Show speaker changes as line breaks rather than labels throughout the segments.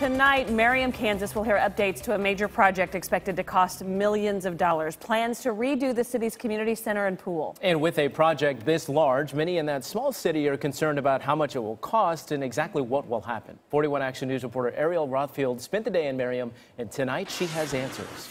Tonight, Merriam, Kansas will hear updates to a major project expected to cost millions of dollars. Plans to redo the city's community center and pool.
And with a project this large, many in that small city are concerned about how much it will cost and exactly what will happen. 41 Action News reporter Ariel Rothfield spent the day in Merriam, and tonight she has answers.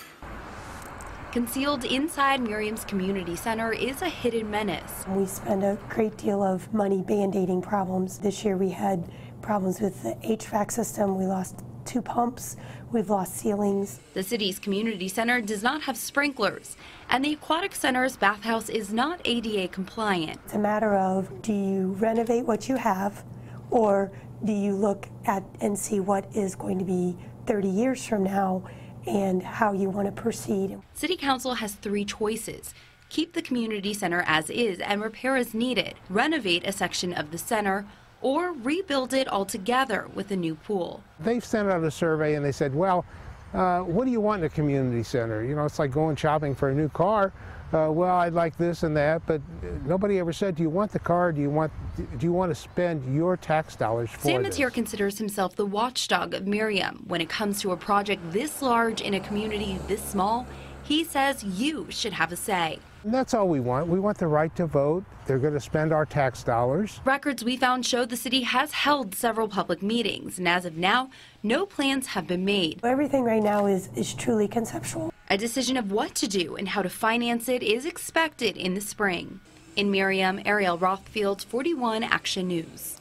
Concealed inside Merriam's community center is a hidden menace.
We spend a great deal of money band-aiding problems. This year we had problems with the HVAC system. We lost two pumps. We've lost ceilings.
The city's community center does not have sprinklers, and the aquatic center's bathhouse is not ADA compliant.
It's a matter of do you renovate what you have or do you look at and see what is going to be 30 years from now and how you want to proceed.
City Council has three choices. Keep the community center as is and repair as needed, renovate a section of the center, or rebuild it altogether with a new pool.
They've sent out a survey and they said, well, uh, what do you want in a community center? You know, it's like going shopping for a new car. Uh, well, I'd like this and that, but nobody ever said, do you want the car? Do you want, do you want to spend your tax dollars for
Sam
this?
Matier considers himself the watchdog of Merriam. When it comes to a project this large in a community this small, he says you should have a say.
And that's all we want. We want the right to vote. They're going to spend our tax dollars.
Records we found show the city has held several public meetings, and as of now, no plans have been made.
Everything right now is, is truly conceptual.
A decision of what to do and how to finance it is expected in the spring. In Merriam, Ariel Rothfield, 41 Action News.